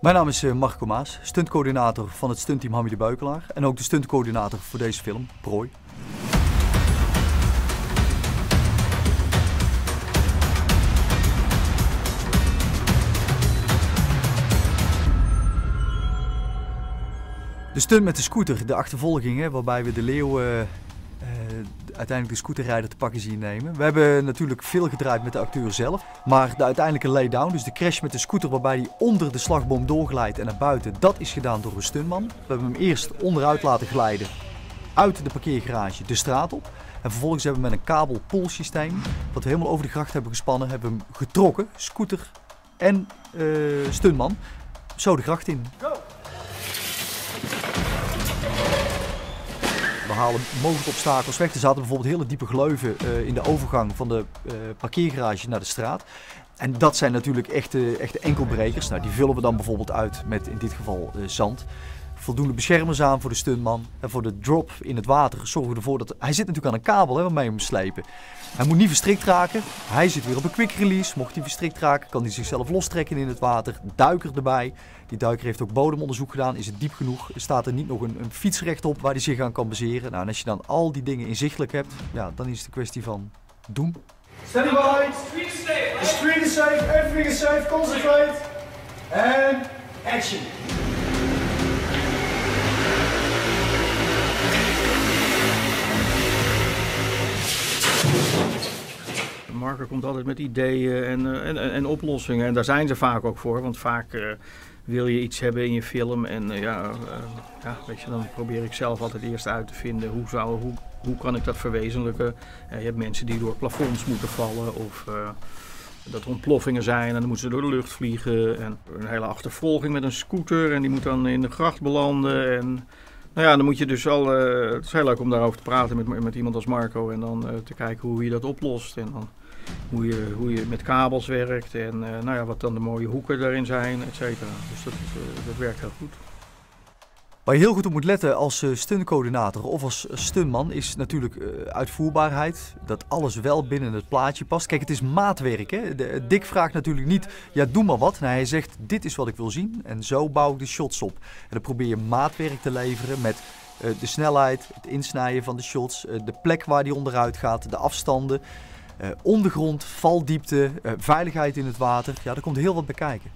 Mijn naam is eh, Marco Maas, stuntcoördinator van het stuntteam Hamid de Beukelaar en ook de stuntcoördinator voor deze film, Prooi. De stunt met de scooter, de achtervolgingen waarbij we de leeuw uh, uiteindelijk de scooterrijder te pakken zien nemen. We hebben natuurlijk veel gedraaid met de acteur zelf, maar de uiteindelijke laydown, dus de crash met de scooter waarbij hij onder de slagboom doorglijdt en naar buiten, dat is gedaan door een stuntman. We hebben hem eerst onderuit laten glijden uit de parkeergarage de straat op. En vervolgens hebben we met een kabel systeem, wat we helemaal over de gracht hebben gespannen, hebben we hem getrokken, scooter en uh, stuntman, zo de gracht in. We halen mogelijke obstakels weg. Er zaten bijvoorbeeld hele diepe gleuven uh, in de overgang van de uh, parkeergarage naar de straat. En dat zijn natuurlijk echte, echte enkelbrekers. Nou, die vullen we dan bijvoorbeeld uit met in dit geval uh, zand. Voldoende beschermers aan voor de stuntman. En voor de drop in het water zorgen we ervoor dat... Hij zit natuurlijk aan een kabel hè, waarmee we hem slepen. Hij moet niet verstrikt raken. Hij zit weer op een quick release. Mocht hij verstrikt raken, kan hij zichzelf lostrekken in het water. Duiker erbij. Die duiker heeft ook bodemonderzoek gedaan. Is het diep genoeg? Staat er niet nog een, een fietsrecht op waar hij zich aan kan baseren? Nou, en als je dan al die dingen inzichtelijk hebt, ja, dan is het een kwestie van doen. Steady by. The screen is safe. Everything is safe. Concentrate. And action. Marker komt altijd met ideeën en, en, en, oplossingen. En daar zijn ze vaak ook voor. Want vaak uh, wil je iets hebben in je film. En uh, ja, ja, weet je, dan probeer ik zelf altijd eerst uit te vinden hoe, zou, hoe, hoe kan ik dat verwezenlijken. je hebt mensen die door plafonds moeten vallen of dat er ontploffingen zijn en dan moeten ze door de lucht vliegen. En een hele achtervolging met een scooter en die moet dan in de gracht belanden. En nou ja, dan moet je dus al. het is heel leuk om daarover te praten met, met iemand als Marco en dan te kijken hoe je dat oplost. En dan hoe je, hoe je met kabels werkt en uh, nou ja, wat dan de mooie hoeken daarin zijn, et cetera. Dus dat, dat werkt heel goed. Waar je heel goed op moet letten als uh, stuntcoördinator of als stuntman is natuurlijk uitvoerbaarheid. Dat alles wel binnen het plaatje past. Kijk, het is maatwerk. Hè? Dick vraagt natuurlijk niet, ja doe maar wat. Hij zegt, dit is wat ik wil zien en zo bouw ik de shots op. En dan probeer je maatwerk te leveren met de snelheid, het insnijden van de shots, de plek waar die onderuit gaat, de afstanden. Ondergrond, valdiepte, veiligheid in het water. Ja, daar komt heel wat bij kijken.